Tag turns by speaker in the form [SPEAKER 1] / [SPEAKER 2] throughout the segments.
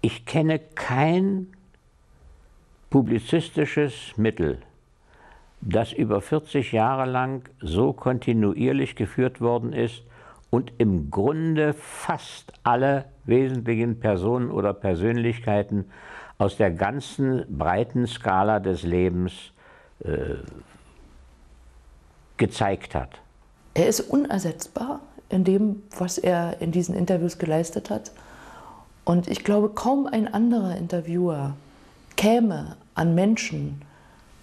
[SPEAKER 1] ich kenne kein publizistisches Mittel, das über 40 Jahre lang so kontinuierlich geführt worden ist und im Grunde fast alle wesentlichen Personen oder Persönlichkeiten aus der ganzen breiten Skala des Lebens äh, gezeigt hat.
[SPEAKER 2] Er ist unersetzbar in dem, was er in diesen Interviews geleistet hat. Und ich glaube, kaum ein anderer Interviewer käme an Menschen,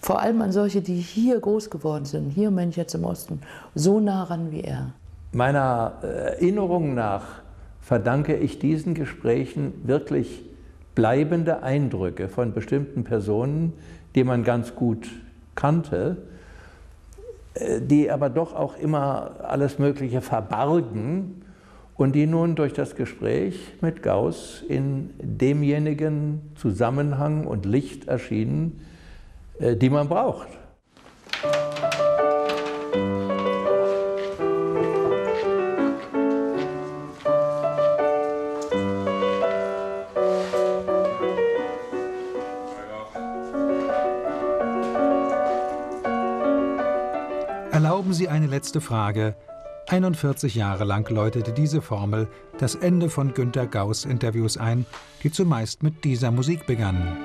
[SPEAKER 2] vor allem an solche, die hier groß geworden sind, hier meine ich jetzt im Osten, so nah ran wie er.
[SPEAKER 3] Meiner Erinnerung nach verdanke ich diesen Gesprächen wirklich bleibende Eindrücke von bestimmten Personen, die man ganz gut kannte, äh, die aber doch auch immer alles Mögliche verbargen und die nun durch das Gespräch mit Gauss in demjenigen Zusammenhang und Licht erschienen, äh, die man braucht.
[SPEAKER 4] Erlauben Sie eine letzte Frage. 41 Jahre lang läutete diese Formel das Ende von Günter Gauss Interviews ein, die zumeist mit dieser Musik begannen.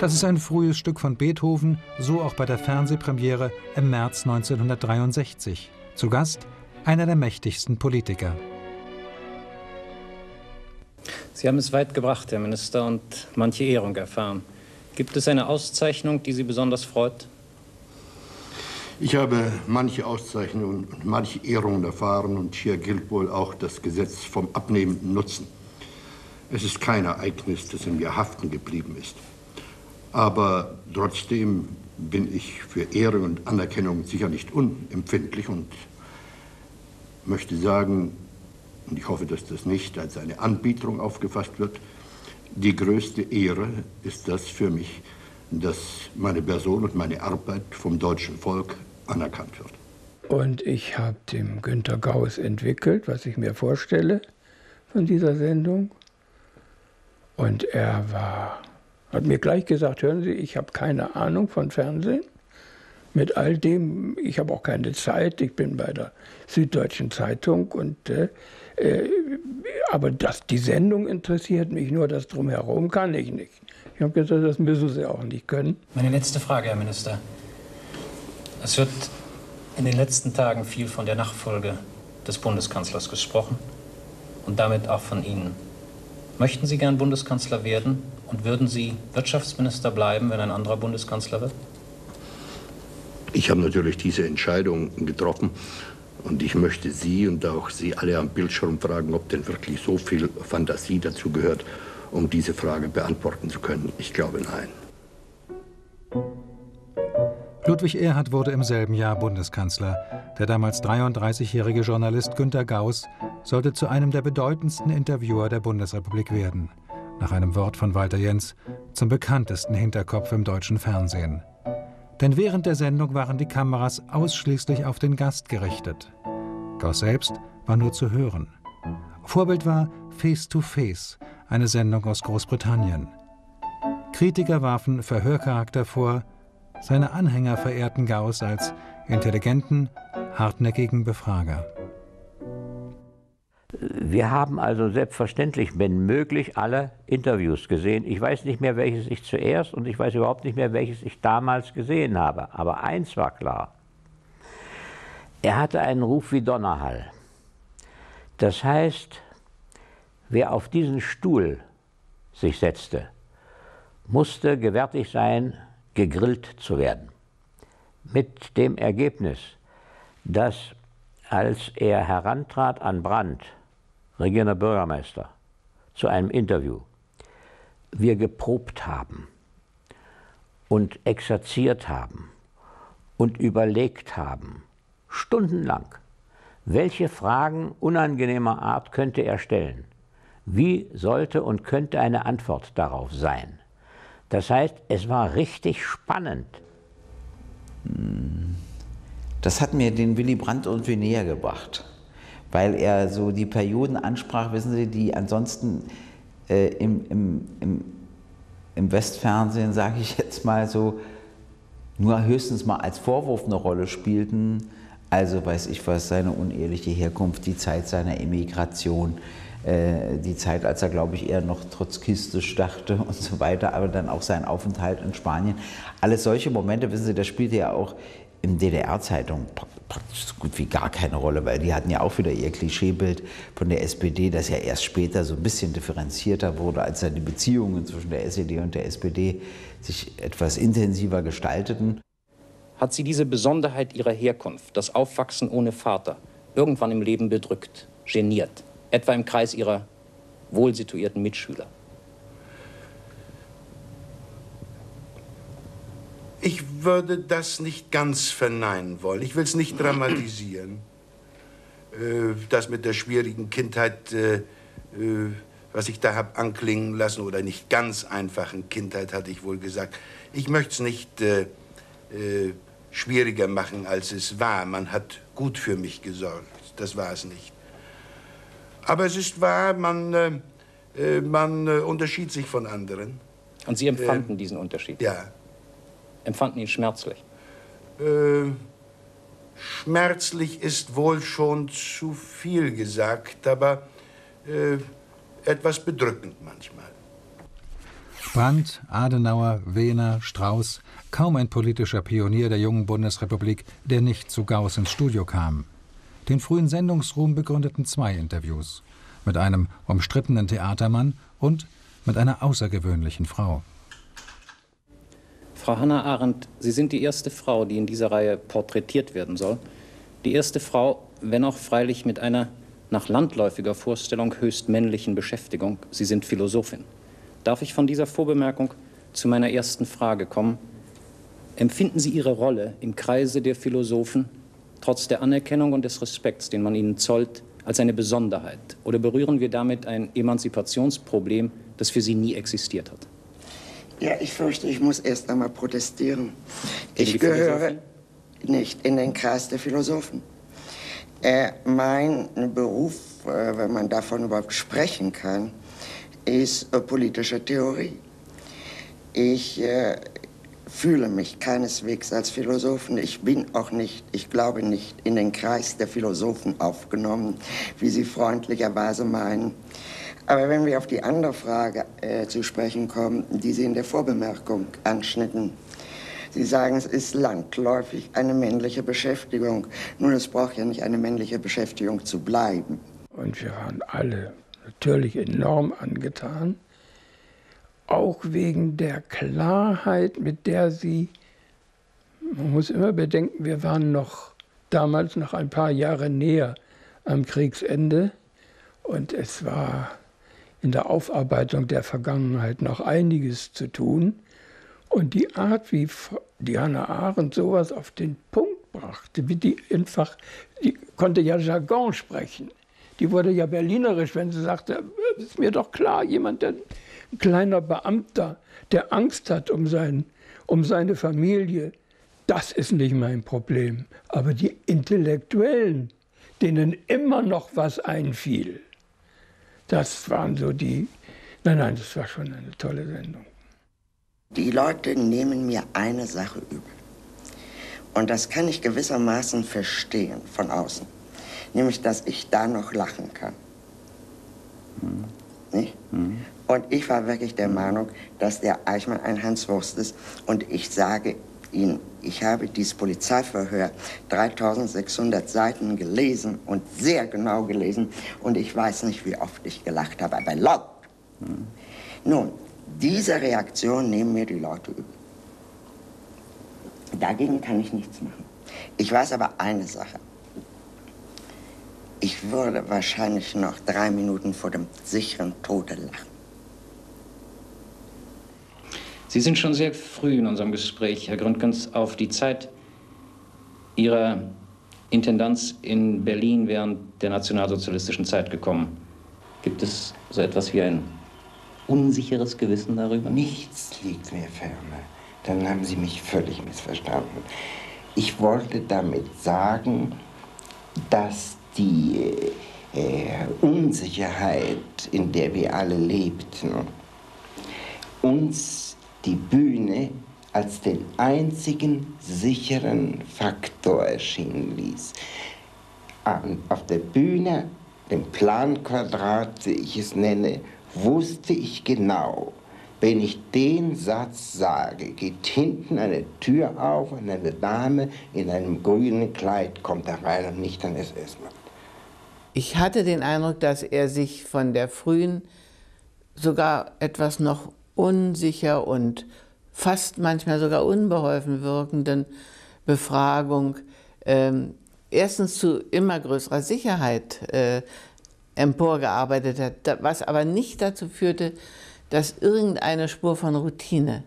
[SPEAKER 4] Das ist ein frühes Stück von Beethoven, so auch bei der Fernsehpremiere im März 1963. Zu Gast einer der mächtigsten Politiker.
[SPEAKER 5] Sie haben es weit gebracht, Herr Minister, und manche Ehrung erfahren. Gibt es eine Auszeichnung, die Sie besonders freut?
[SPEAKER 6] Ich habe manche Auszeichnungen und manche Ehrungen erfahren und hier gilt wohl auch das Gesetz vom abnehmenden Nutzen. Es ist kein Ereignis, das in mir haften geblieben ist. Aber trotzdem bin ich für Ehre und Anerkennung sicher nicht unempfindlich und möchte sagen, und ich hoffe, dass das nicht als eine Anbietung aufgefasst wird, die größte Ehre ist das für mich, dass meine Person und meine Arbeit vom deutschen Volk anerkannt wird.
[SPEAKER 7] Und ich habe dem Günter Gauss entwickelt, was ich mir vorstelle von dieser Sendung. Und er war hat mir gleich gesagt, hören Sie, ich habe keine Ahnung von Fernsehen. Mit all dem, ich habe auch keine Zeit, ich bin bei der Süddeutschen Zeitung und äh, äh, aber das, die Sendung interessiert mich, nur das drumherum kann ich nicht. Ich habe gesagt, das müssen Sie auch nicht können.
[SPEAKER 5] Meine letzte Frage, Herr Minister. Es wird in den letzten Tagen viel von der Nachfolge des Bundeskanzlers gesprochen und damit auch von Ihnen. Möchten Sie gern Bundeskanzler werden? Und würden Sie Wirtschaftsminister bleiben, wenn ein anderer Bundeskanzler wird?
[SPEAKER 6] Ich habe natürlich diese Entscheidung getroffen und ich möchte Sie und auch Sie alle am Bildschirm fragen, ob denn wirklich so viel Fantasie dazu gehört, um diese Frage beantworten zu können. Ich glaube nein.
[SPEAKER 4] Ludwig Erhard wurde im selben Jahr Bundeskanzler. Der damals 33-jährige Journalist Günter Gauss sollte zu einem der bedeutendsten Interviewer der Bundesrepublik werden nach einem Wort von Walter Jens, zum bekanntesten Hinterkopf im deutschen Fernsehen. Denn während der Sendung waren die Kameras ausschließlich auf den Gast gerichtet. Gauss selbst war nur zu hören. Vorbild war Face to Face, eine Sendung aus Großbritannien. Kritiker warfen Verhörcharakter vor, seine Anhänger verehrten Gauss als intelligenten, hartnäckigen Befrager.
[SPEAKER 1] Wir haben also selbstverständlich, wenn möglich, alle Interviews gesehen. Ich weiß nicht mehr, welches ich zuerst und ich weiß überhaupt nicht mehr, welches ich damals gesehen habe. Aber eins war klar. Er hatte einen Ruf wie Donnerhall. Das heißt, wer auf diesen Stuhl sich setzte, musste gewärtig sein, gegrillt zu werden. Mit dem Ergebnis, dass als er herantrat an Brandt, regierender Bürgermeister, zu einem Interview, wir geprobt haben und exerziert haben und überlegt haben, stundenlang, welche Fragen unangenehmer Art könnte er stellen? Wie sollte und könnte eine Antwort darauf sein? Das heißt, es war richtig spannend.
[SPEAKER 8] Das hat mir den Willy Brandt irgendwie näher gebracht weil er so die Perioden ansprach, wissen Sie, die ansonsten äh, im, im, im, im Westfernsehen, sage ich jetzt mal so, nur höchstens mal als Vorwurf eine Rolle spielten. Also weiß ich was, seine uneheliche Herkunft, die Zeit seiner Emigration, die Zeit, als er, glaube ich, eher noch trotzkistisch dachte und so weiter, aber dann auch sein Aufenthalt in Spanien. Alles solche Momente, wissen Sie, das spielte ja auch in DDR-Zeitungen praktisch so gut wie gar keine Rolle, weil die hatten ja auch wieder ihr Klischeebild von der SPD, das ja erst später so ein bisschen differenzierter wurde, als dann die Beziehungen zwischen der SED und der SPD sich etwas intensiver gestalteten.
[SPEAKER 5] Hat sie diese Besonderheit ihrer Herkunft, das Aufwachsen ohne Vater, irgendwann im Leben bedrückt, geniert, etwa im Kreis ihrer wohlsituierten Mitschüler?
[SPEAKER 6] Ich würde das nicht ganz verneinen wollen. Ich will es nicht dramatisieren. Äh, das mit der schwierigen Kindheit, äh, äh, was ich da habe anklingen lassen, oder nicht ganz einfachen Kindheit, hatte ich wohl gesagt. Ich möchte es nicht schwieriger machen, als es war. Man hat gut für mich gesorgt. Das war es nicht. Aber es ist wahr, man, äh, man unterschied sich von anderen.
[SPEAKER 5] Und Sie empfanden diesen Unterschied?
[SPEAKER 6] Ja
[SPEAKER 5] empfanden ihn schmerzlich?
[SPEAKER 6] Äh, schmerzlich ist wohl schon zu viel gesagt, aber äh, etwas bedrückend manchmal.
[SPEAKER 4] Brandt, Adenauer, Wehner, Strauß, kaum ein politischer Pionier der jungen Bundesrepublik, der nicht zu Gauss ins Studio kam. Den frühen Sendungsruhm begründeten zwei Interviews. Mit einem umstrittenen Theatermann und mit einer außergewöhnlichen Frau.
[SPEAKER 5] Frau Hannah Arendt, Sie sind die erste Frau, die in dieser Reihe porträtiert werden soll. Die erste Frau, wenn auch freilich mit einer nach landläufiger Vorstellung höchst männlichen Beschäftigung. Sie sind Philosophin. Darf ich von dieser Vorbemerkung zu meiner ersten Frage kommen? Empfinden Sie Ihre Rolle im Kreise der Philosophen trotz der Anerkennung und des Respekts, den man ihnen zollt, als eine Besonderheit? Oder berühren wir damit ein Emanzipationsproblem, das für Sie nie existiert hat?
[SPEAKER 9] Ja, ich fürchte, ich muss erst einmal protestieren. Ich gehöre nicht in den Kreis der Philosophen. Äh, mein Beruf, äh, wenn man davon überhaupt sprechen kann, ist äh, politische Theorie. Ich äh, fühle mich keineswegs als Philosophen. Ich bin auch nicht, ich glaube nicht, in den Kreis der Philosophen aufgenommen, wie Sie freundlicherweise meinen. Aber wenn wir auf die andere Frage äh, zu sprechen kommen, die Sie in der Vorbemerkung anschnitten, Sie sagen, es ist landläufig eine männliche Beschäftigung. Nun, es braucht ja nicht eine männliche Beschäftigung zu bleiben.
[SPEAKER 7] Und wir waren alle natürlich enorm angetan, auch wegen der Klarheit, mit der sie, man muss immer bedenken, wir waren noch damals noch ein paar Jahre näher am Kriegsende und es war in der Aufarbeitung der Vergangenheit noch einiges zu tun. Und die Art, wie Diana Arendt sowas auf den Punkt brachte, wie die einfach, die konnte ja Jargon sprechen. Die wurde ja berlinerisch, wenn sie sagte, ist mir doch klar, jemand, der, ein kleiner Beamter, der Angst hat um, sein, um seine Familie, das ist nicht mein Problem. Aber die Intellektuellen, denen immer noch was einfiel, das waren so die, nein, nein, das war schon eine tolle Sendung.
[SPEAKER 9] Die Leute nehmen mir eine Sache übel. Und das kann ich gewissermaßen verstehen von außen. Nämlich, dass ich da noch lachen kann. Mhm. Nicht? Mhm. Und ich war wirklich der Meinung, dass der Eichmann ein Hans Wurst ist. Und ich sage Ihnen, ich habe dieses Polizeiverhör 3600 Seiten gelesen und sehr genau gelesen und ich weiß nicht, wie oft ich gelacht habe, aber laut. Hm. Nun, diese Reaktion nehmen mir die Leute übel. Dagegen kann ich nichts machen. Ich weiß aber eine Sache. Ich würde wahrscheinlich noch drei Minuten vor dem sicheren Tode lachen.
[SPEAKER 5] Sie sind schon sehr früh in unserem Gespräch, Herr Gründgens, auf die Zeit Ihrer Intendanz in Berlin während der nationalsozialistischen Zeit gekommen. Gibt es so etwas wie ein unsicheres Gewissen darüber?
[SPEAKER 9] Nichts liegt mir ferne. Dann haben Sie mich völlig missverstanden. Ich wollte damit sagen, dass
[SPEAKER 10] die äh, Unsicherheit, in der wir alle lebten, uns die Bühne als den einzigen sicheren Faktor erschienen ließ. Auf der Bühne, dem Planquadrat, wie ich es nenne, wusste ich genau, wenn ich den Satz sage, geht hinten eine Tür auf und eine Dame in einem grünen Kleid kommt da rein und nicht ein SS-Mann.
[SPEAKER 11] Ich hatte den Eindruck, dass er sich von der frühen, sogar etwas noch unsicher und fast manchmal sogar unbeholfen wirkenden Befragung ähm, erstens zu immer größerer Sicherheit äh, emporgearbeitet hat, was aber nicht dazu führte, dass irgendeine Spur von Routine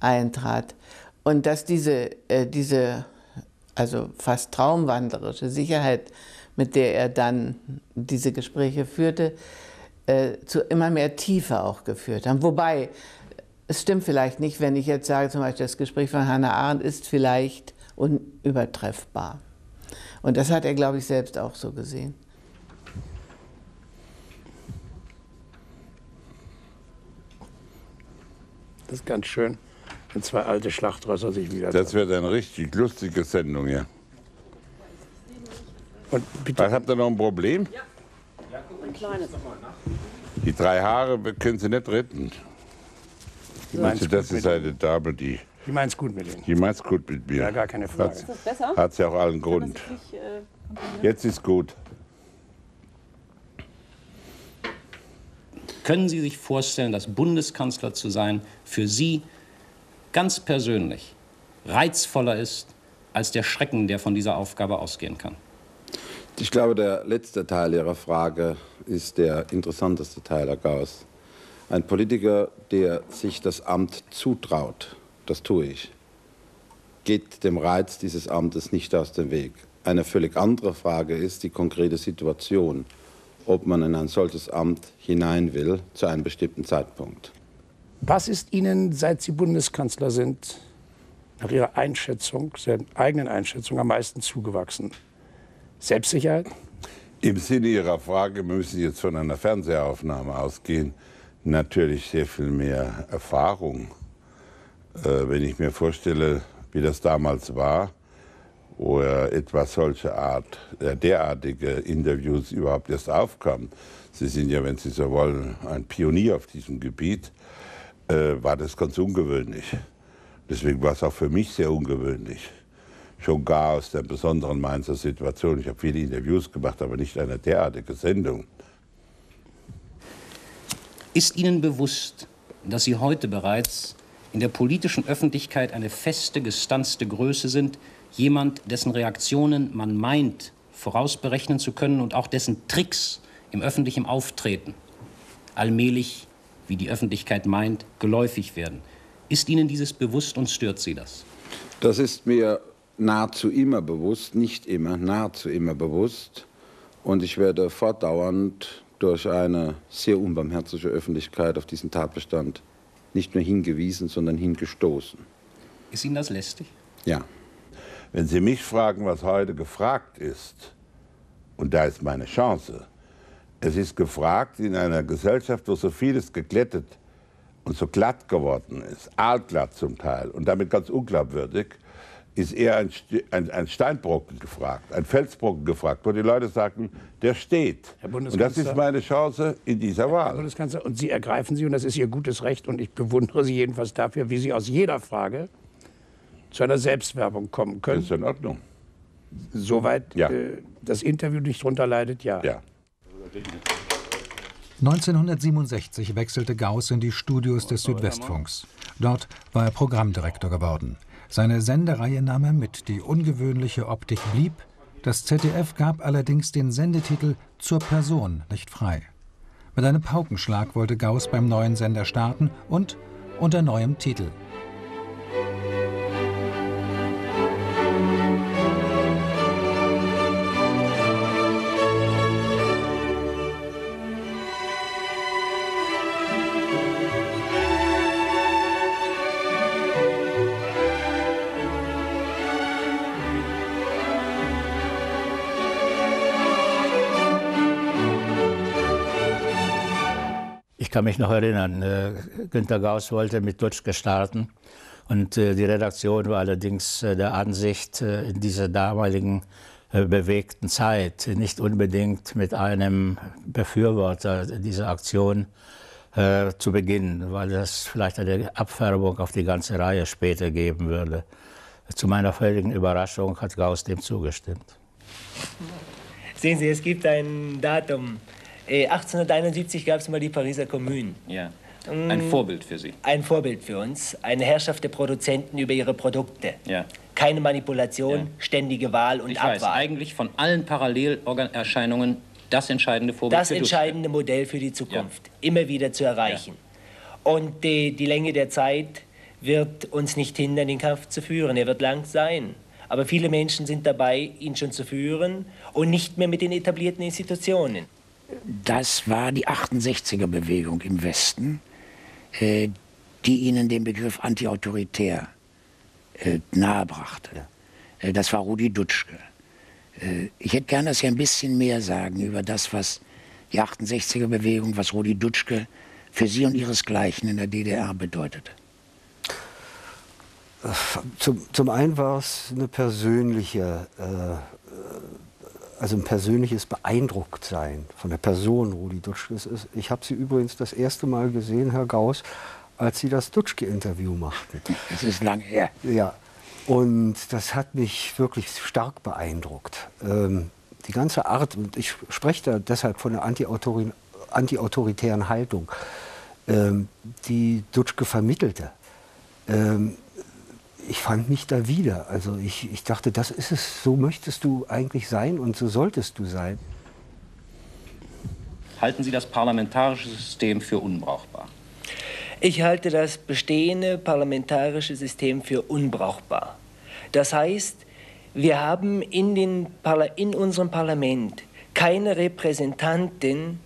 [SPEAKER 11] eintrat. Und dass diese, äh, diese also fast traumwandlerische Sicherheit, mit der er dann diese Gespräche führte, äh, zu immer mehr Tiefe auch geführt haben. Wobei, es stimmt vielleicht nicht, wenn ich jetzt sage, zum Beispiel das Gespräch von Hannah Arendt ist vielleicht unübertreffbar. Und das hat er, glaube ich, selbst auch so gesehen.
[SPEAKER 12] Das ist ganz schön, wenn zwei alte Schlachtrösser sich wieder.
[SPEAKER 13] Das wird eine richtig lustige Sendung, ja. Und bitte. Was, habt ihr noch ein Problem? Ja. Ein kleines. Die drei Haare können Sie nicht retten. Die meinst das ist eine Dame, die.
[SPEAKER 12] Die meint es gut mit Ihnen.
[SPEAKER 13] Die meint es gut mit mir.
[SPEAKER 12] Ja, gar keine Frage.
[SPEAKER 13] Ist das besser? Hat sie auch allen Grund. Nicht, äh, Jetzt ist gut.
[SPEAKER 5] Können Sie sich vorstellen, dass Bundeskanzler zu sein für Sie ganz persönlich reizvoller ist als der Schrecken, der von dieser Aufgabe ausgehen kann?
[SPEAKER 13] Ich glaube, der letzte Teil Ihrer Frage ist der interessanteste Teil, Herr Gauss. Ein Politiker, der sich das Amt zutraut, das tue ich, geht dem Reiz dieses Amtes nicht aus dem Weg. Eine völlig andere Frage ist die konkrete Situation ob man in ein solches Amt hinein will zu einem bestimmten Zeitpunkt.
[SPEAKER 12] Was ist Ihnen, seit Sie Bundeskanzler sind, nach Ihrer Einschätzung, Ihrer eigenen Einschätzung am meisten zugewachsen? Selbstsicherheit?
[SPEAKER 13] Im Sinne Ihrer Frage müssen Sie jetzt von einer Fernsehaufnahme ausgehen. Natürlich sehr viel mehr Erfahrung. Äh, wenn ich mir vorstelle, wie das damals war, wo etwas solche Art, derartige Interviews überhaupt erst aufkamen. Sie sind ja, wenn Sie so wollen, ein Pionier auf diesem Gebiet, äh, war das ganz ungewöhnlich. Deswegen war es auch für mich sehr ungewöhnlich. Schon gar aus der besonderen Mainzer Situation. Ich habe viele Interviews gemacht, aber nicht eine derartige Sendung.
[SPEAKER 5] Ist Ihnen bewusst, dass Sie heute bereits in der politischen Öffentlichkeit eine feste, gestanzte Größe sind, jemand, dessen Reaktionen man meint vorausberechnen zu können und auch dessen Tricks im öffentlichen Auftreten allmählich, wie die Öffentlichkeit meint, geläufig werden. Ist Ihnen dieses bewusst und stört Sie das?
[SPEAKER 13] Das ist mir nahezu immer bewusst, nicht immer, nahezu immer bewusst. Und ich werde fortdauernd durch eine sehr unbarmherzige Öffentlichkeit auf diesen Tatbestand nicht nur hingewiesen, sondern hingestoßen.
[SPEAKER 5] Ist Ihnen das lästig?
[SPEAKER 13] Ja. Wenn Sie mich fragen, was heute gefragt ist, und da ist meine Chance, es ist gefragt in einer Gesellschaft, wo so vieles geglättet und so glatt geworden ist, aalglatt zum Teil und damit ganz unglaubwürdig, ist eher ein, ein, ein, Steinbrocken gefragt, ein Felsbrocken gefragt, wo die Leute sagen, der steht. Und das ist meine Chance in dieser Wahl. Herr
[SPEAKER 12] Bundeskanzler, und Sie ergreifen sie, und das ist Ihr gutes Recht, und ich bewundere Sie jedenfalls dafür, wie Sie aus jeder Frage zu einer Selbstwerbung kommen können.
[SPEAKER 13] Das ist in Ordnung.
[SPEAKER 12] Soweit ja. äh, das Interview nicht drunter leidet, ja.
[SPEAKER 13] ja.
[SPEAKER 4] 1967 wechselte Gauss in die Studios des Südwestfunks. Dort war er Programmdirektor geworden. Seine Sendereihe nahm er mit, die ungewöhnliche Optik blieb. Das ZDF gab allerdings den Sendetitel Zur Person nicht frei. Mit einem Paukenschlag wollte Gauss beim neuen Sender starten und unter neuem Titel.
[SPEAKER 14] Kann mich noch erinnern, äh, Günter Gauss wollte mit Dutschke starten. Und äh, die Redaktion war allerdings äh, der Ansicht, in dieser damaligen bewegten Zeit nicht unbedingt mit einem Befürworter dieser Aktion zu beginnen, weil das vielleicht eine Abfärbung auf die ganze Reihe später geben würde. Zu meiner völligen Überraschung hat Gauss dem zugestimmt.
[SPEAKER 15] Sehen Sie, es gibt ein Datum. 1871 gab es mal die Pariser Kommune.
[SPEAKER 5] Ja. Ein Vorbild für Sie.
[SPEAKER 15] Ein Vorbild für uns. Eine Herrschaft der Produzenten über ihre Produkte.
[SPEAKER 5] Ja.
[SPEAKER 15] Keine Manipulation,
[SPEAKER 5] Ja.
[SPEAKER 15] ständige Wahl und
[SPEAKER 5] Ich
[SPEAKER 15] Abwahl.
[SPEAKER 5] weiß, eigentlich von allen Parallelerscheinungen das entscheidende Vorbild
[SPEAKER 15] das
[SPEAKER 5] für Duschke.
[SPEAKER 15] entscheidende Modell für die Zukunft. Immer wieder zu erreichen. Und die, die Länge der Zeit wird uns nicht hindern, den Kampf zu führen. Er wird lang sein. Aber viele Menschen sind dabei, ihn schon zu führen und nicht mehr mit den etablierten Institutionen.
[SPEAKER 16] Das war die 68er-Bewegung im Westen, äh, die ihnen den Begriff antiautoritär äh, nahebrachte. Äh, das war Rudi Dutschke. Äh, ich hätte gern, dass Sie ein bisschen mehr sagen über das, was die 68er-Bewegung, was Rudi Dutschke für Sie und Ihresgleichen in der DDR bedeutete.
[SPEAKER 17] Zum, zum einen war es eine persönliche, äh, also ein persönliches Beeindrucktsein von der Person Rudi Dutschke. Ich habe Sie übrigens das erste Mal gesehen, Herr Gauss, als Sie das Dutschke-Interview machten.
[SPEAKER 16] Das ist lang her.
[SPEAKER 17] Ja, und das hat mich wirklich stark beeindruckt. Ähm, die ganze Art, und ich spreche da deshalb von der antiautori antiautoritären Haltung, ähm, die Dutschke vermittelte. Ähm, ich fand mich da wieder. Also ich, ich dachte, das ist es, so möchtest du eigentlich sein und so solltest du sein.
[SPEAKER 5] Halten Sie das parlamentarische System für unbrauchbar?
[SPEAKER 15] Ich halte das bestehende parlamentarische System für unbrauchbar. Das heißt, wir haben in, den Parla in unserem Parlament keine Repräsentantin,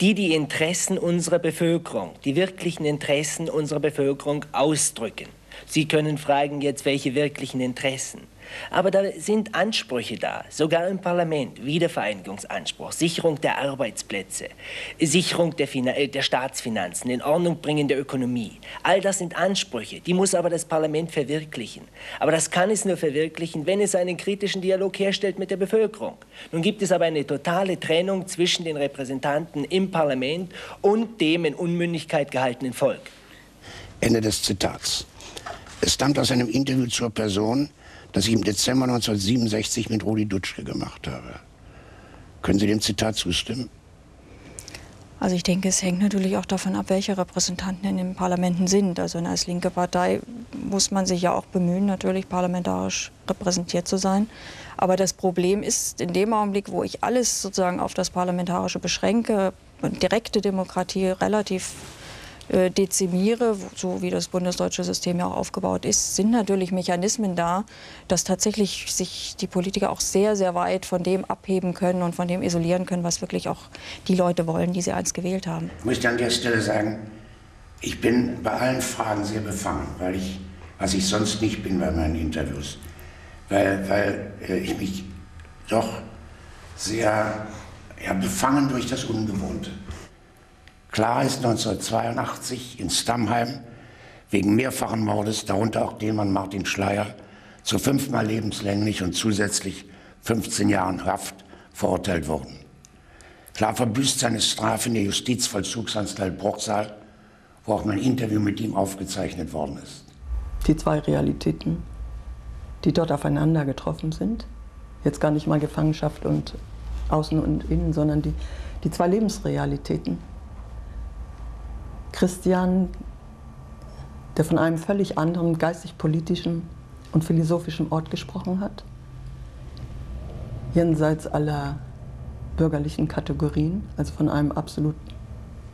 [SPEAKER 15] die die Interessen unserer Bevölkerung, die wirklichen Interessen unserer Bevölkerung ausdrücken. Sie können fragen jetzt, welche wirklichen Interessen. Aber da sind Ansprüche da, sogar im Parlament. Wiedervereinigungsanspruch, Sicherung der Arbeitsplätze, Sicherung der, Fina äh, der Staatsfinanzen, in Ordnung bringen der Ökonomie. All das sind Ansprüche, die muss aber das Parlament verwirklichen. Aber das kann es nur verwirklichen, wenn es einen kritischen Dialog herstellt mit der Bevölkerung. Nun gibt es aber eine totale Trennung zwischen den Repräsentanten im Parlament und dem in Unmündigkeit gehaltenen Volk.
[SPEAKER 18] Ende des Zitats. Es stammt aus einem Interview zur Person, das ich im Dezember 1967 mit Rudi Dutschke gemacht habe. Können Sie dem Zitat zustimmen?
[SPEAKER 19] Also ich denke, es hängt natürlich auch davon ab, welche Repräsentanten in den Parlamenten sind. Also als linke Partei muss man sich ja auch bemühen, natürlich parlamentarisch repräsentiert zu sein. Aber das Problem ist, in dem Augenblick, wo ich alles sozusagen auf das Parlamentarische beschränke, direkte Demokratie relativ äh, dezimiere, so wie das bundesdeutsche System ja auch aufgebaut ist, sind natürlich Mechanismen da, dass tatsächlich sich die Politiker auch sehr, sehr weit von dem abheben können und von dem isolieren können, was wirklich auch die Leute wollen, die sie einst gewählt haben.
[SPEAKER 18] Ich möchte an der Stelle sagen, ich bin bei allen Fragen sehr befangen, weil ich, was ich sonst nicht bin bei meinen Interviews, weil, weil äh, ich mich doch sehr ja, befangen durch das Ungewohnte. Klar ist 1982 in Stammheim wegen mehrfachen Mordes, darunter auch den von Martin Schleier, zu fünfmal lebenslänglich und zusätzlich 15 Jahren Haft verurteilt worden. Klar verbüßt seine Strafe in der Justizvollzugsanstalt Bruchsal, wo auch mein Interview mit ihm aufgezeichnet worden ist.
[SPEAKER 7] die zwei Realitäten, die dort aufeinander getroffen sind. Jetzt gar nicht mal Gefangenschaft und Außen und Innen, sondern die, die zwei Lebensrealitäten. Christian, der von einem völlig anderen geistig-politischen und philosophischen Ort gesprochen hat, jenseits aller bürgerlichen Kategorien, also von einem absolut,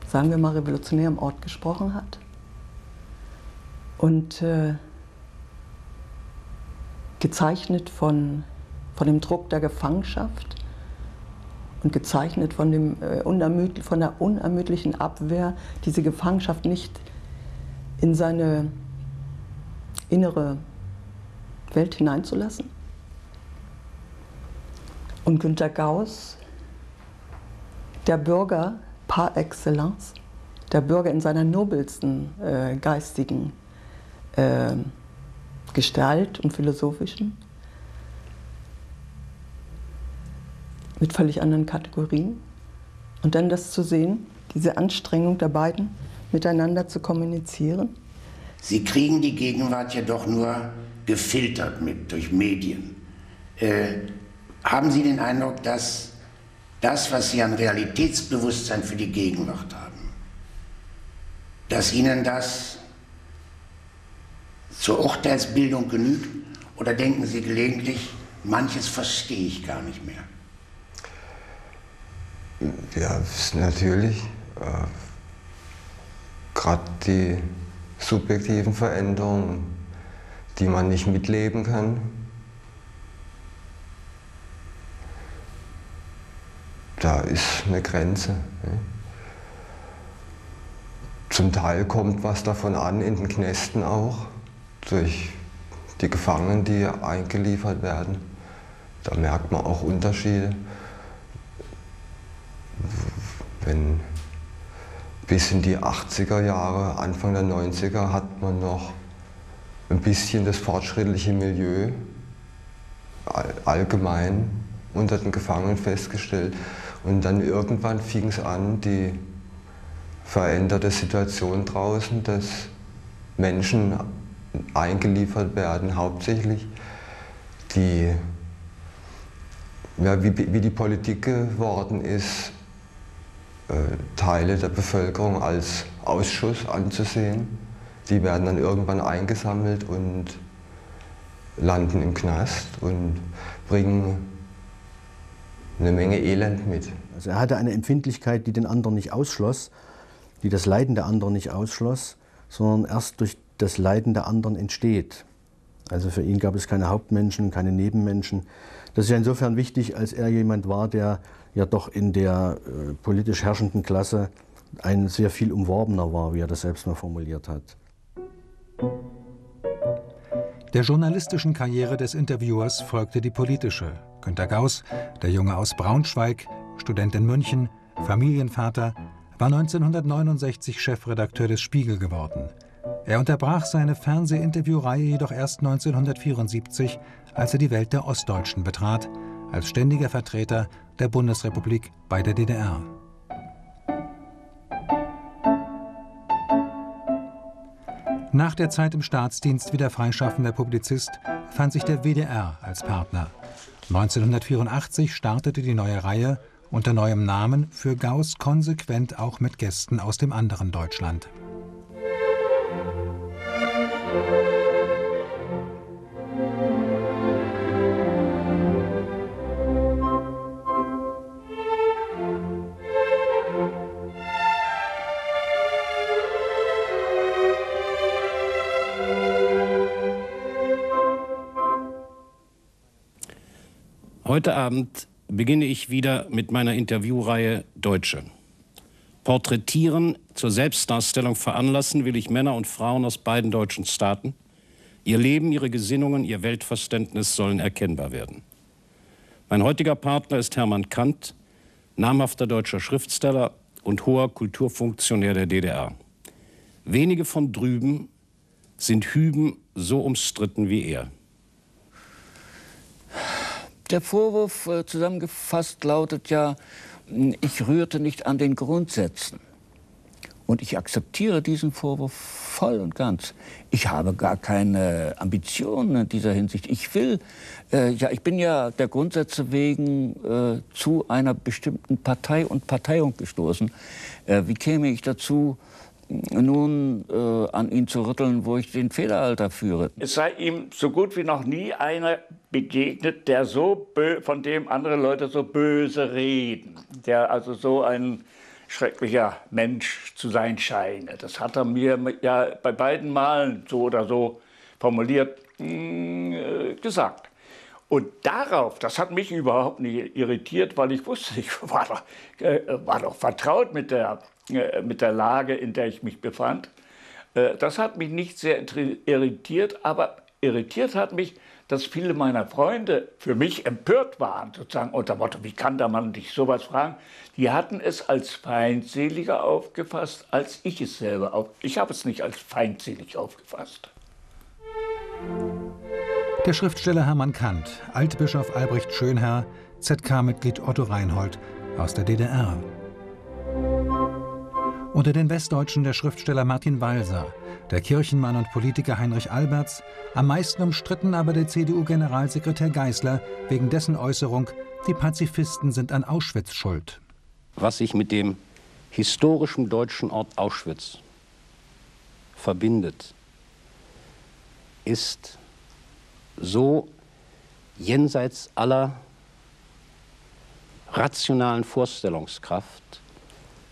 [SPEAKER 7] sagen wir mal, revolutionären Ort gesprochen hat. Und äh, gezeichnet von, von dem Druck der Gefangenschaft und gezeichnet von, dem, äh, von der unermüdlichen Abwehr, diese Gefangenschaft nicht in seine innere Welt hineinzulassen. Und Günter Gauss, der Bürger par excellence,
[SPEAKER 20] der Bürger in seiner nobelsten äh, geistigen äh, Gestalt und philosophischen, mit völlig anderen Kategorien. Und dann das zu sehen, diese Anstrengung der beiden, miteinander zu kommunizieren.
[SPEAKER 18] Sie kriegen die Gegenwart ja doch nur gefiltert mit durch Medien. Äh, haben Sie den Eindruck, dass das, was Sie an Realitätsbewusstsein für die Gegenwart haben, dass Ihnen das zur Urteilsbildung genügt? Oder denken Sie gelegentlich, manches verstehe ich gar nicht mehr?
[SPEAKER 21] Ja, natürlich. Äh, Gerade die subjektiven Veränderungen, die man nicht mitleben kann. Da ist eine Grenze. Ne? Zum Teil kommt was davon an in den Knästen auch, durch die Gefangenen, die eingeliefert werden. Da merkt man auch Unterschiede. Wenn bis in die 80er Jahre, Anfang der 90er hat man noch ein bisschen das fortschrittliche Milieu allgemein unter den Gefangenen festgestellt. Und dann irgendwann fing es an, die veränderte Situation draußen, dass Menschen eingeliefert werden, hauptsächlich, die, ja, wie, wie die Politik geworden ist, Teile der Bevölkerung als Ausschuss anzusehen. Die werden dann irgendwann eingesammelt und landen im Knast und bringen eine Menge Elend mit.
[SPEAKER 22] Also er hatte eine Empfindlichkeit, die den anderen nicht ausschloss, die das Leiden der anderen nicht ausschloss, sondern erst durch das Leiden der anderen entsteht. Also für ihn gab es keine Hauptmenschen, keine Nebenmenschen. Das ist ja insofern wichtig, als er jemand war, der ja doch in der äh, politisch herrschenden Klasse ein sehr viel umworbener war, wie er das selbst mal formuliert hat.
[SPEAKER 4] Der journalistischen Karriere des Interviewers folgte die politische. Günter Gauss, der Junge aus Braunschweig, Student in München, Familienvater, war 1969 Chefredakteur des Spiegel geworden. Er unterbrach seine Fernsehinterviewreihe jedoch erst 1974, als er die Welt der Ostdeutschen betrat, als ständiger Vertreter der Bundesrepublik bei der DDR. Nach der Zeit im Staatsdienst wie der freischaffende Publizist fand sich der WDR als Partner. 1984 startete die neue Reihe unter neuem Namen für Gauss konsequent auch mit Gästen aus dem anderen Deutschland.
[SPEAKER 12] Heute Abend beginne ich wieder mit meiner Interviewreihe Deutsche. Porträtieren, zur Selbstdarstellung veranlassen will ich Männer und Frauen aus beiden deutschen Staaten. Ihr Leben, ihre Gesinnungen, ihr Weltverständnis sollen erkennbar werden. Mein heutiger Partner ist Hermann Kant, namhafter deutscher Schriftsteller und hoher Kulturfunktionär der DDR. Wenige von drüben sind hüben so umstritten wie er.
[SPEAKER 23] Der Vorwurf äh, zusammengefasst lautet ja, ich rührte nicht an den Grundsätzen. Und ich akzeptiere diesen Vorwurf voll und ganz. Ich habe gar keine Ambitionen in dieser Hinsicht. Ich will, äh, ja, ich bin ja der Grundsätze wegen äh, zu einer bestimmten Partei und Parteiung gestoßen. Äh, wie käme ich dazu, nun äh, an ihn zu rütteln, wo ich den Federalter führe.
[SPEAKER 24] Es sei ihm so gut wie noch nie einer begegnet, der so von dem andere Leute so böse reden, der also so ein schrecklicher Mensch zu sein scheine. Das hat er mir ja bei beiden Malen so oder so formuliert mh, mm, äh, gesagt. Und darauf, das hat mich überhaupt nicht irritiert, weil ich wusste, ich war doch, äh, war doch vertraut mit der äh, mit der Lage, in der ich mich befand. Das hat mich nicht sehr irritiert, aber irritiert hat mich, dass viele meiner Freunde für mich empört waren, sozusagen unter Motto, wie kann da man dich sowas fragen? Die hatten es als feindseliger aufgefasst, als ich es selber auf. Ich habe es nicht als feindselig aufgefasst.
[SPEAKER 4] Der Schriftsteller Hermann Kant, Altbischof Albrecht Schönherr, ZK-Mitglied Otto Reinhold aus der DDR. Unter den Westdeutschen der Schriftsteller Martin Walser, der Kirchenmann und Politiker Heinrich Alberts, am meisten umstritten aber der CDU-Generalsekretär Geißler wegen dessen Äußerung, die Pazifisten sind an Auschwitz schuld.
[SPEAKER 12] Was sich mit dem historischen deutschen Ort Auschwitz verbindet, ist so jenseits aller rationalen Vorstellungskraft,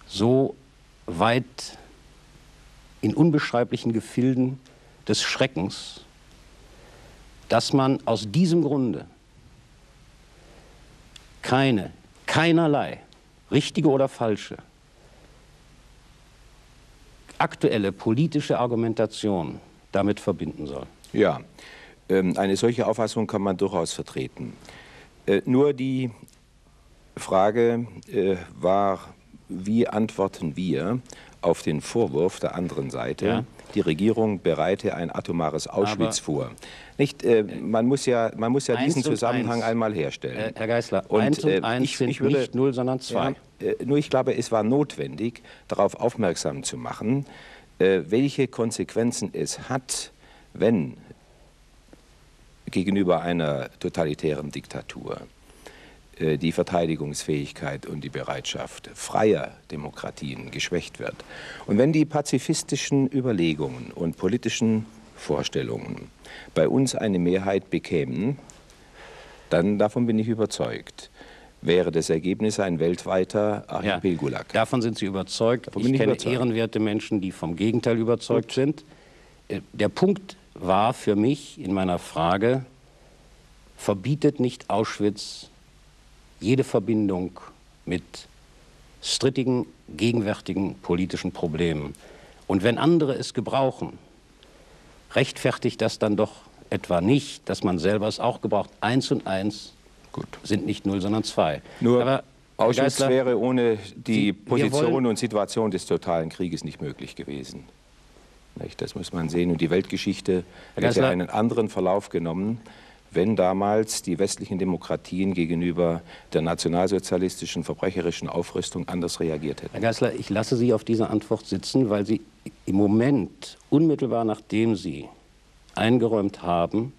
[SPEAKER 12] so weit in unbeschreiblichen Gefilden des Schreckens, dass man aus diesem Grunde keine, keinerlei, richtige oder falsche, aktuelle politische Argumentation damit verbinden soll.
[SPEAKER 25] Ja, ähm, eine solche Auffassung kann man durchaus vertreten. Äh, nur die Frage äh, war, wie antworten wir auf den Vorwurf der anderen Seite, ja. die Regierung bereite ein atomares Auschwitz Aber vor. Nicht, äh, man muss ja, man muss ja diesen Zusammenhang eins. einmal herstellen.
[SPEAKER 12] Äh, Herr Geißler, und, eins und äh, eins ich, sind ich würde, nicht null, sondern zwei.
[SPEAKER 25] Ja, äh, nur ich glaube, es war notwendig, darauf aufmerksam zu machen, äh, welche Konsequenzen es hat, wenn gegenüber einer totalitären Diktatur die Verteidigungsfähigkeit und die Bereitschaft freier Demokratien geschwächt wird. Und wenn die pazifistischen Überlegungen und politischen Vorstellungen bei uns eine Mehrheit bekämen, dann davon bin ich überzeugt, wäre das Ergebnis ein weltweiter Archipelgulag.
[SPEAKER 12] Ja, davon sind Sie überzeugt. Davon ich kenne überzeugt. ehrenwerte Menschen, die vom Gegenteil überzeugt Gut. sind. Äh, der Punkt war für mich in meiner Frage, verbietet nicht Auschwitz jede Verbindung mit strittigen, gegenwärtigen politischen Problemen. Und wenn andere es gebrauchen, rechtfertigt das dann doch etwa nicht, dass man selber es auch gebraucht. Eins und eins Gut. sind nicht null, sondern zwei.
[SPEAKER 25] Nur Aber, Auschwitz Geisler, wäre ohne die Sie, Position und Situation des totalen Krieges nicht möglich gewesen. Das muss man sehen. Und die Weltgeschichte hätte einen anderen Verlauf genommen wenn damals die westlichen Demokratien gegenüber der nationalsozialistischen verbrecherischen Aufrüstung anders reagiert hätten.
[SPEAKER 12] Herr Geisler, ich lasse Sie auf diese Antwort sitzen, weil Sie im Moment, unmittelbar nachdem Sie eingeräumt haben,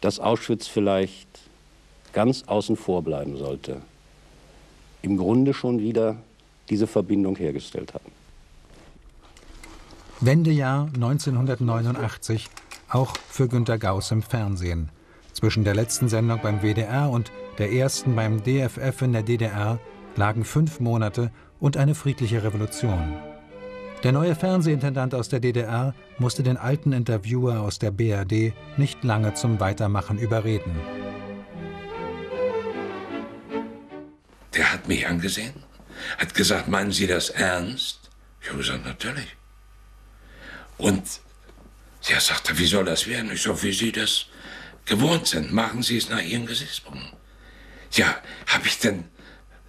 [SPEAKER 12] dass Auschwitz vielleicht ganz außen vor bleiben sollte, im Grunde schon wieder diese Verbindung hergestellt haben.
[SPEAKER 4] Wendejahr 1989 auch für Günter Gauss im Fernsehen. Zwischen der letzten Sendung beim WDR und der ersten beim DFF in der DDR lagen fünf Monate und eine friedliche Revolution. Der neue Fernsehintendant aus der DDR musste den alten Interviewer aus der BRD nicht lange zum Weitermachen überreden.
[SPEAKER 26] Der hat mich angesehen, hat gesagt, meinen Sie das ernst? Ich habe gesagt, natürlich. Und ja, sagt er, wie soll das werden? Ich so, wie Sie das gewohnt sind. Machen Sie es nach Ihren Gesichtspunkten. Ja, habe ich denn,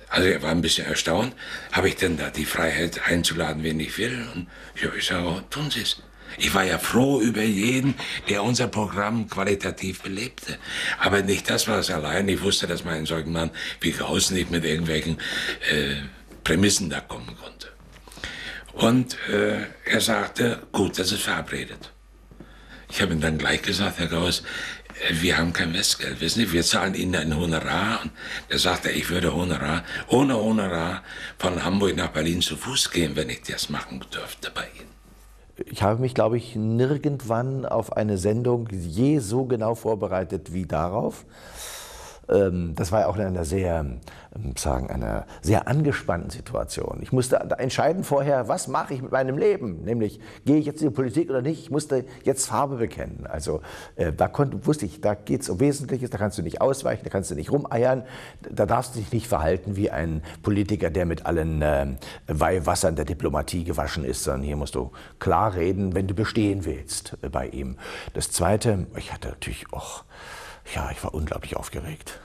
[SPEAKER 26] also er war ein bisschen erstaunt, habe ich denn da die Freiheit einzuladen, wen ich will? Und ja, ich sage, oh, tun Sie es. Ich war ja froh über jeden, der unser Programm qualitativ belebte. Aber nicht das war es allein. Ich wusste, dass man einen solchen Mann wie Gauss nicht mit irgendwelchen äh, Prämissen da kommen konnte. Und äh, er sagte, gut, das ist verabredet. Ich habe ihm dann gleich gesagt, Herr Gauss, äh, wir haben kein Westgeld, wissen Sie, wir zahlen Ihnen ein Honorar. Und er, ich würde Honorar, ohne Honorar von Hamburg nach Berlin zu Fuß gehen, wenn ich das machen dürfte bei Ihnen.
[SPEAKER 27] Ich habe mich, glaube ich, nirgendwann auf eine Sendung je so genau vorbereitet wie darauf.
[SPEAKER 28] Ähm, das war ja auch in einer sehr, ähm, sagen, einer sehr angespannten Situation. Ich musste entscheiden vorher, was mache ich mit meinem Leben? Nämlich, gehe ich jetzt in die Politik oder nicht? Ich musste jetzt Farbe bekennen. Also äh, da konnte, wusste ich, da geht es um Wesentliches, da kannst du nicht ausweichen, da kannst du nicht rumeiern, da darfst du dich nicht verhalten wie ein Politiker, der mit allen äh, Weihwassern der Diplomatie gewaschen ist, sondern hier musst du klar reden, wenn du bestehen willst äh, bei ihm. Das Zweite, ich hatte natürlich auch ja, ich war unglaublich aufgeregt.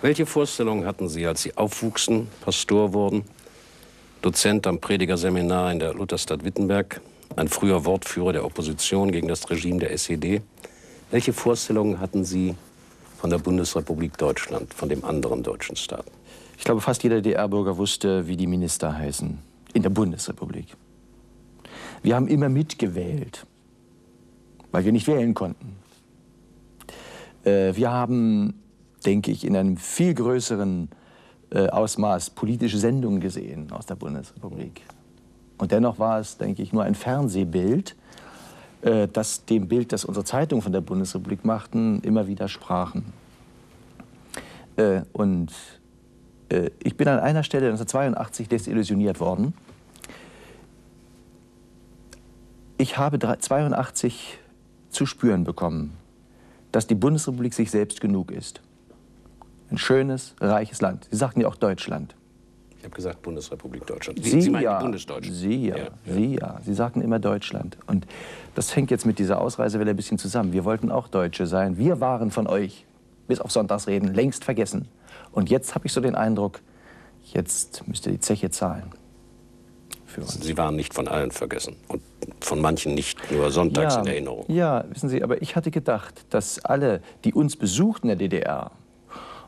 [SPEAKER 12] Welche Vorstellungen hatten Sie, als Sie aufwuchsen, Pastor wurden, Dozent am Predigerseminar in der Lutherstadt Wittenberg, ein früher Wortführer der Opposition gegen das Regime der SED? Welche Vorstellungen hatten Sie von der Bundesrepublik Deutschland, von dem anderen deutschen Staat?
[SPEAKER 29] Ich glaube, fast jeder DDR-Bürger wusste, wie die Minister heißen in der Bundesrepublik. Wir haben immer mitgewählt weil wir nicht wählen konnten. Äh, wir haben, denke ich, in einem viel größeren äh, Ausmaß politische Sendungen gesehen aus der Bundesrepublik. Und dennoch war es, denke ich, nur ein Fernsehbild, äh, das dem Bild, das unsere Zeitungen von der Bundesrepublik machten, immer widersprachen. Und ich bin an einer Stelle 1982 desillusioniert worden. Ich habe 1982 zu spüren bekommen, dass die Bundesrepublik sich selbst genug ist. Ein schönes, reiches Land. Sie sagten ja auch Deutschland.
[SPEAKER 12] Ich habe gesagt Bundesrepublik Deutschland.
[SPEAKER 29] Sie, Sie,
[SPEAKER 12] Sie
[SPEAKER 29] meinen ja,
[SPEAKER 12] die Bundesdeutschen.
[SPEAKER 29] Sie ja, ja, Sie ja. Sie sagten immer Deutschland. Und das hängt jetzt mit dieser Ausreisewelle ein bisschen zusammen. Wir wollten auch Deutsche sein. Wir waren von euch, bis auf Sonntagsreden, längst vergessen. Und jetzt habe ich so den Eindruck, jetzt müsst ihr die Zeche zahlen
[SPEAKER 12] für uns. Sie waren nicht von allen vergessen und von manchen nicht nur sonntags
[SPEAKER 29] ja,
[SPEAKER 12] in Erinnerung.
[SPEAKER 29] Ja, wissen Sie, aber ich hatte gedacht, dass alle, die uns besuchten in der DDR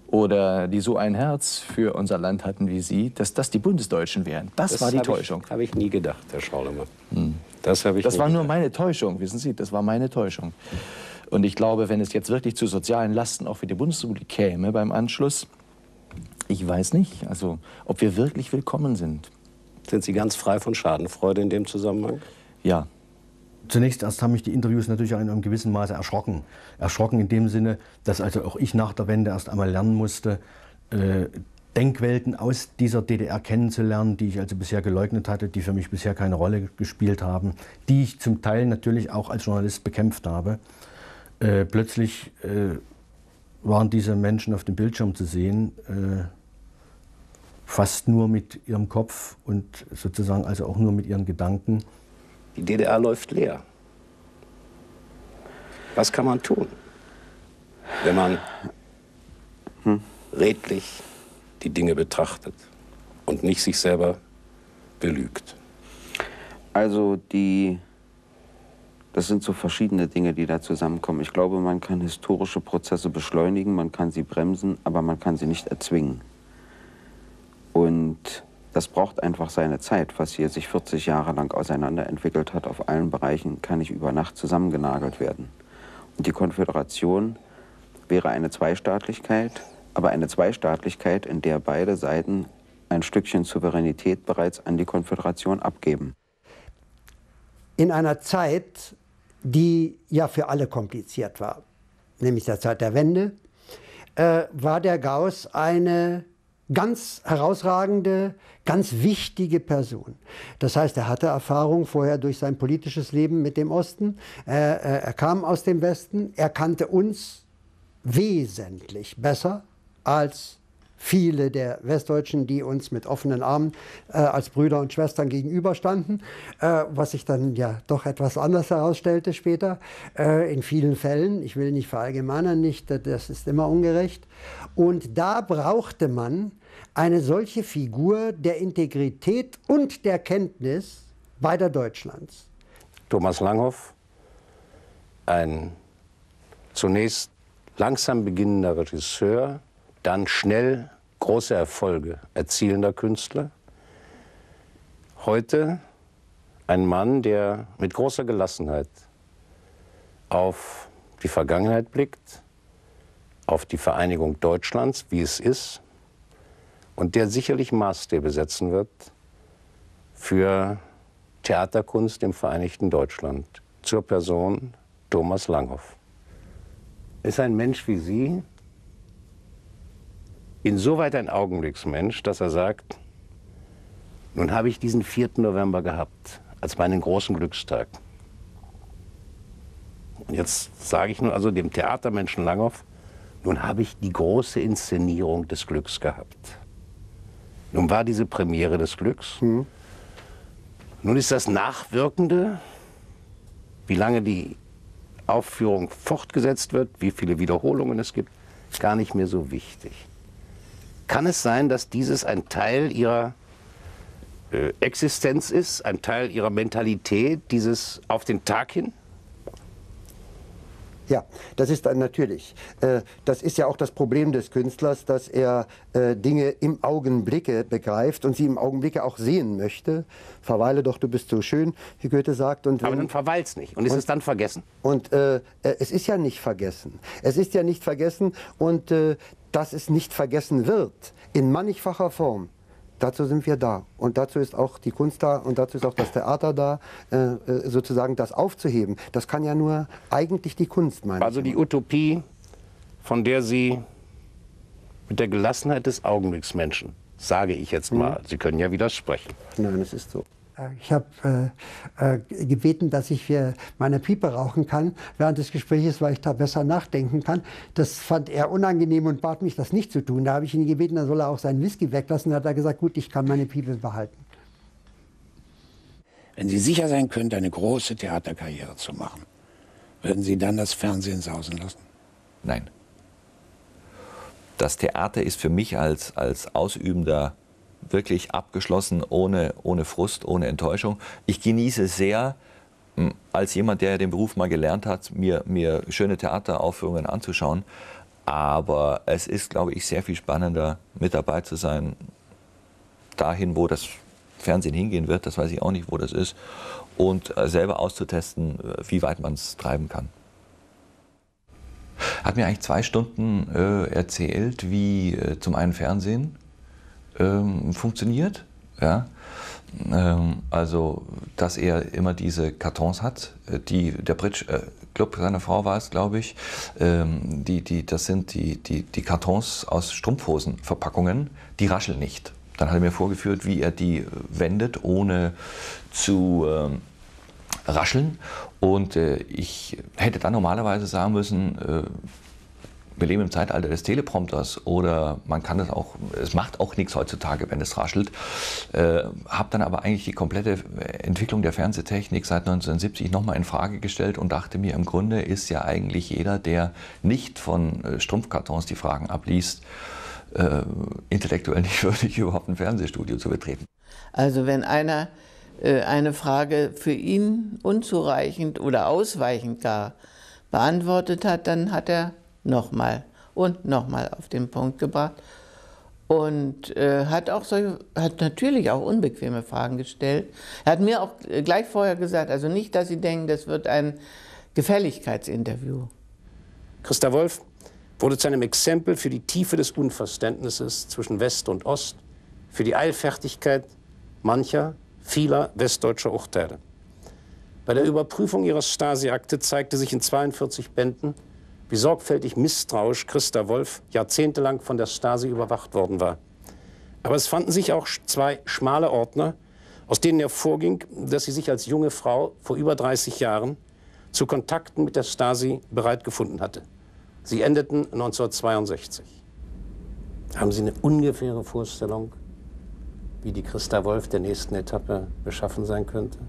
[SPEAKER 29] oder die so ein Herz für unser Land hatten wie Sie, dass das die Bundesdeutschen wären. Das, das war die Täuschung.
[SPEAKER 12] Habe ich nie gedacht, Herr Schaulemann. Hm. Das habe ich
[SPEAKER 29] Das war
[SPEAKER 12] gedacht.
[SPEAKER 29] nur meine Täuschung, wissen Sie, das war meine Täuschung. Und ich glaube, wenn es jetzt wirklich zu sozialen Lasten auch für die Bundesrepublik käme beim Anschluss, ich weiß nicht, also ob wir wirklich willkommen sind.
[SPEAKER 12] Sind Sie ganz frei von Schadenfreude in dem Zusammenhang?
[SPEAKER 29] Ja.
[SPEAKER 22] Zunächst erst haben mich die Interviews natürlich in einem gewissen Maße erschrocken. Erschrocken in dem Sinne, dass also auch ich nach der Wende erst einmal lernen musste, äh, Denkwelten aus dieser DDR kennenzulernen, die ich also bisher geleugnet hatte, die für mich bisher keine Rolle gespielt haben, die ich zum Teil natürlich auch als Journalist bekämpft habe. Äh, plötzlich äh, waren diese Menschen auf dem Bildschirm zu sehen, äh, fast nur mit ihrem Kopf und sozusagen also auch nur mit ihren Gedanken.
[SPEAKER 12] Die DDR läuft leer. Was kann man tun, wenn man hm. redlich die Dinge betrachtet und nicht sich selber belügt?
[SPEAKER 30] Also die, das sind so verschiedene Dinge, die da zusammenkommen. Ich glaube, man kann historische Prozesse beschleunigen, man kann sie bremsen, aber man kann sie nicht erzwingen. Und das braucht einfach seine Zeit. Was hier sich 40 Jahre lang auseinanderentwickelt hat auf allen Bereichen, kann nicht über Nacht zusammengenagelt werden. Und die Konföderation wäre eine Zweistaatlichkeit, aber eine Zweistaatlichkeit, in der beide Seiten ein Stückchen Souveränität bereits an die Konföderation abgeben.
[SPEAKER 17] In einer Zeit, die ja für alle kompliziert war, nämlich der Zeit der Wende, äh, war der Gauss eine ganz herausragende, ganz wichtige Person. Das heißt, er hatte Erfahrung vorher durch sein politisches Leben mit dem Osten. Er, er kam aus dem Westen. Er kannte uns wesentlich besser als viele der Westdeutschen, die uns mit offenen Armen äh, als Brüder und Schwestern gegenüberstanden, äh, was sich dann ja doch etwas anders herausstellte später, äh, in vielen Fällen. Ich will nicht verallgemeinern, nicht, das ist immer ungerecht. Und da brauchte man eine solche Figur der Integrität und der Kenntnis beider Deutschlands.
[SPEAKER 12] Thomas Langhoff, ein zunächst langsam beginnender Regisseur, dann schnell große Erfolge erzielender Künstler. Heute ein Mann, der mit großer Gelassenheit auf die Vergangenheit blickt, auf die Vereinigung Deutschlands, wie es ist, und der sicherlich Maßstäbe setzen wird für Theaterkunst im Vereinigten Deutschland zur Person Thomas Langhoff. ist ein Mensch wie Sie insoweit ein Augenblicksmensch, dass er sagt, nun habe ich diesen 4. November gehabt, als meinen großen Glückstag. Und jetzt sage ich nun also dem Theatermenschen Langhoff, nun habe ich die große Inszenierung des Glücks gehabt. Nun war diese Premiere des Glücks.
[SPEAKER 17] Hm.
[SPEAKER 12] Nun ist das Nachwirkende, wie lange die Aufführung fortgesetzt wird, wie viele Wiederholungen es gibt, gar nicht mehr so wichtig. Kann es sein, dass dieses ein Teil ihrer äh, Existenz ist, ein Teil ihrer Mentalität, dieses auf den Tag hin?
[SPEAKER 17] Ja, das ist dann natürlich. Äh, das ist ja auch das Problem des Künstlers, dass er äh, Dinge im Augenblicke begreift und sie im Augenblicke auch sehen möchte. Verweile doch, du bist so schön, wie Goethe sagt. Und
[SPEAKER 12] Aber dann verweilt's nicht und ist
[SPEAKER 17] und,
[SPEAKER 12] es dann vergessen?
[SPEAKER 17] Und äh, es ist ja nicht vergessen. Es ist ja nicht vergessen und äh, dass es nicht vergessen wird, in mannigfacher Form. Dazu sind wir da. Und dazu ist auch die Kunst da und dazu ist auch das Theater da, äh, äh sozusagen das aufzuheben. Das kann ja nur eigentlich die Kunst meinen.
[SPEAKER 12] Also die Utopie, von der Sie mit der Gelassenheit des Augenblicksmenschen, sage ich jetzt mal, mhm. Sie können ja widersprechen.
[SPEAKER 17] Nein, es ist so. Äh, ich habe äh, äh, gebeten, dass ich äh, meine Piepe rauchen kann während des Gesprächs, weil ich da besser nachdenken kann. Das fand er unangenehm und bat mich, das nicht zu tun. Da habe ich ihn gebeten, dann soll er auch seinen Whisky weglassen. Da hat er gesagt, gut, ich kann meine Piepe behalten.
[SPEAKER 18] Wenn Sie sicher sein können, eine große Theaterkarriere zu machen, würden Sie dann das Fernsehen sausen lassen?
[SPEAKER 31] Nein. Das Theater ist für mich als, als ausübender wirklich abgeschlossen, ohne, ohne Frust, ohne Enttäuschung. Ich genieße sehr, als jemand, der den Beruf mal gelernt hat, mir, mir schöne Theateraufführungen anzuschauen. Aber es ist, glaube ich, sehr viel spannender, mit dabei zu sein, dahin, wo das Fernsehen hingehen wird, das weiß ich auch nicht, wo das ist, und äh, selber auszutesten, äh, wie weit man es treiben kann. Hat mir eigentlich zwei Stunden äh, erzählt, wie äh, zum einen Fernsehen ähm, funktioniert. Ja? Ähm, also, dass er immer diese Kartons hat, äh, die der Bridge äh, Club seiner Frau war es, glaube ich. Ähm, die, die, das sind die, die, die Kartons aus Strumpfhosenverpackungen, die rascheln nicht. Dann hat er mir vorgeführt, wie er die wendet, ohne zu ähm, rascheln. Und äh, ich hätte dann normalerweise sagen müssen, äh, wir leben im Zeitalter des Teleprompters oder man kann das auch, es macht auch nichts heutzutage, wenn es raschelt. Äh, habe dann aber eigentlich die komplette Entwicklung der Fernsehtechnik seit 1970 nochmal in Frage gestellt und dachte mir, im Grunde ist ja eigentlich jeder, der nicht von äh, Strumpfkartons die Fragen abliest, äh, intellektuell nicht würdig, überhaupt ein Fernsehstudio zu betreten.
[SPEAKER 11] Also wenn einer äh, eine Frage für ihn unzureichend oder ausweichend gar beantwortet hat, dann hat er nochmal und nochmal auf den Punkt gebracht. Und äh, hat auch so, hat natürlich auch unbequeme Fragen gestellt. Er hat mir auch gleich vorher gesagt, also nicht, dass Sie denken, das wird ein Gefälligkeitsinterview.
[SPEAKER 12] Christa Wolf wurde zu einem Exempel für die Tiefe des Unverständnisses zwischen West und Ost, für die Eilfertigkeit mancher, vieler westdeutscher Urteile. Bei der Überprüfung ihrer Stasi-Akte zeigte sich in 42 Bänden, wie sorgfältig misstrauisch Christa Wolf jahrzehntelang von der Stasi überwacht worden war. Aber es fanden sich auch zwei schmale Ordner, aus denen hervorging, dass sie sich als junge Frau vor über 30 Jahren zu Kontakten mit der Stasi bereit gefunden hatte. Sie endeten 1962. Haben Sie eine ungefähre Vorstellung, wie die Christa Wolf der nächsten Etappe beschaffen sein könnte?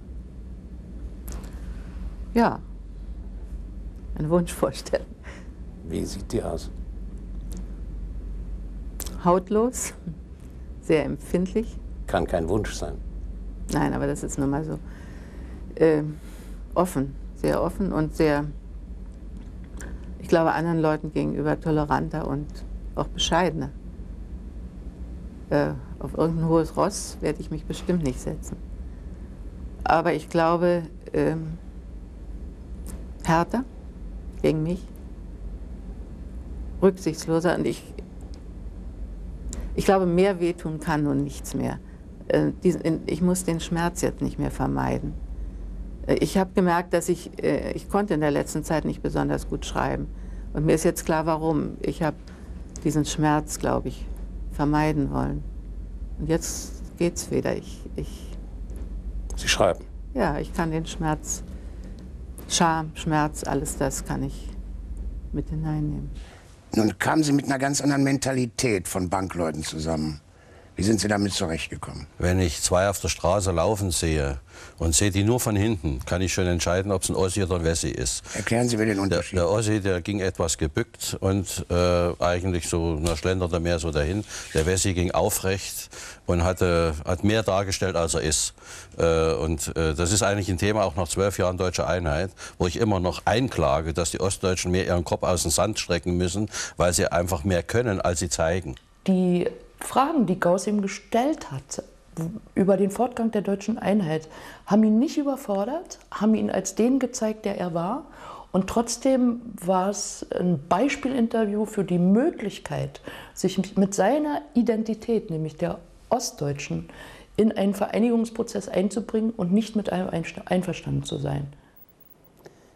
[SPEAKER 11] Ja, eine Wunschvorstellung.
[SPEAKER 12] Wie sieht die aus?
[SPEAKER 11] Hautlos, sehr empfindlich.
[SPEAKER 12] Kann kein Wunsch sein.
[SPEAKER 11] Nein, aber das ist nun mal so. Äh, offen, sehr offen und sehr, ich glaube, anderen Leuten gegenüber toleranter und auch bescheidener. Äh, auf irgendein hohes Ross werde ich mich bestimmt nicht setzen. Aber ich glaube, ähm, härter gegen mich rücksichtsloser und ich, ich glaube, mehr wehtun kann und nichts mehr. Äh, ich muss den Schmerz jetzt nicht mehr vermeiden. Äh, ich habe gemerkt, dass ich, äh, ich konnte in der letzten Zeit nicht besonders gut schreiben Und mir ist jetzt klar, warum. Ich habe diesen Schmerz, glaube ich, vermeiden wollen. Und jetzt geht's wieder. Ich, ich,
[SPEAKER 32] Sie schreiben.
[SPEAKER 11] ja, ich kann den Schmerz, Scham, Schmerz, alles das kann ich mit hineinnehmen.
[SPEAKER 18] Nun kamen Sie mit einer ganz anderen Mentalität von Bankleuten zusammen. Wie sind Sie damit zurechtgekommen?
[SPEAKER 33] Wenn ich zwei auf der Straße laufen sehe und sehe die nur von hinten, kann ich schon entscheiden, ob es ein Ossi oder ein Wessi ist.
[SPEAKER 18] Erklären Sie mir den Unterschied.
[SPEAKER 33] Der, der Ossi, der ging etwas gebückt und äh, eigentlich so, na, schlenderte mehr so dahin. Der Wessi ging aufrecht und hatte, hat mehr dargestellt, als er ist. Äh, und äh, das ist eigentlich ein Thema auch nach zwölf Jahren deutscher Einheit, wo ich immer noch einklage, dass die Ostdeutschen mehr ihren Kopf aus dem Sand strecken müssen, weil sie einfach mehr können, als sie zeigen.
[SPEAKER 34] Die Fragen, die Gauss ihm gestellt hat über den Fortgang der deutschen Einheit, haben ihn nicht überfordert, haben ihn als den gezeigt, der er war. Und trotzdem war es ein Beispielinterview für die Möglichkeit, sich mit seiner Identität, nämlich der Ostdeutschen, in einen Vereinigungsprozess einzubringen und nicht mit einem einverstanden zu sein.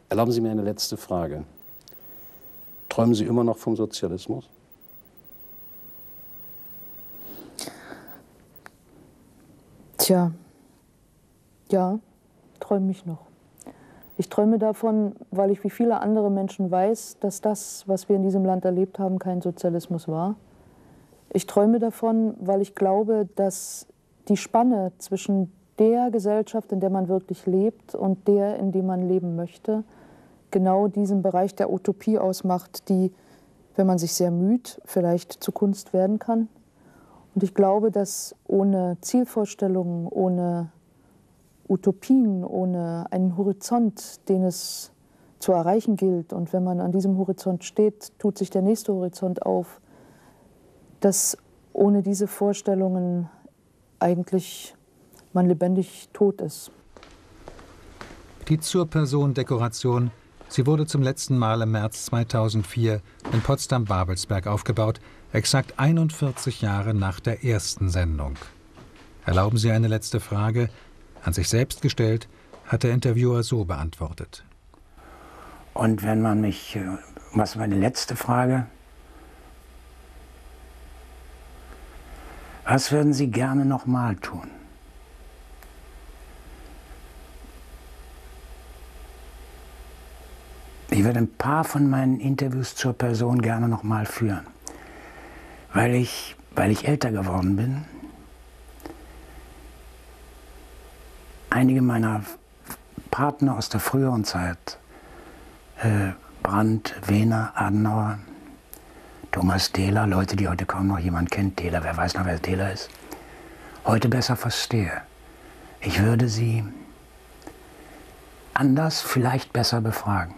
[SPEAKER 32] Erlauben Sie mir eine letzte Frage. Träumen Sie immer noch vom Sozialismus?
[SPEAKER 34] Tja, ja, träume ich noch. Ich träume davon, weil ich wie viele andere Menschen weiß, dass das, was wir in diesem Land erlebt haben, kein Sozialismus war. Ich träume davon, weil ich glaube, dass die Spanne zwischen der Gesellschaft, in der man wirklich lebt, und der, in der man leben möchte, genau diesen Bereich der Utopie ausmacht, die, wenn man sich sehr müht, vielleicht zu Kunst werden kann. Und ich glaube, dass ohne Zielvorstellungen, ohne Utopien, ohne einen Horizont, den es zu erreichen gilt, und wenn man an diesem Horizont steht, tut sich der nächste Horizont auf, dass ohne diese Vorstellungen eigentlich man lebendig tot ist.
[SPEAKER 4] Die Zur-Person-Dekoration, sie wurde zum letzten Mal im März 2004 in Potsdam-Babelsberg aufgebaut, exakt 41 Jahre nach der ersten Sendung. Erlauben Sie eine letzte Frage, an sich selbst gestellt, hat der Interviewer so beantwortet.
[SPEAKER 18] Und wenn man mich, äh, was meine letzte Frage? Was würden Sie gerne noch mal tun? Ich würde ein paar von meinen Interviews zur Person gerne noch mal führen, weil ich, weil ich älter geworden bin. Einige meiner Partner aus der früheren Zeit, äh, Brandt, Wehner, Adenauer, Thomas Dehler, Leute, die heute kaum noch jemand kennt, Dehler, wer weiß noch, wer Dehler ist, heute besser verstehe. Ich würde sie anders, vielleicht besser befragen.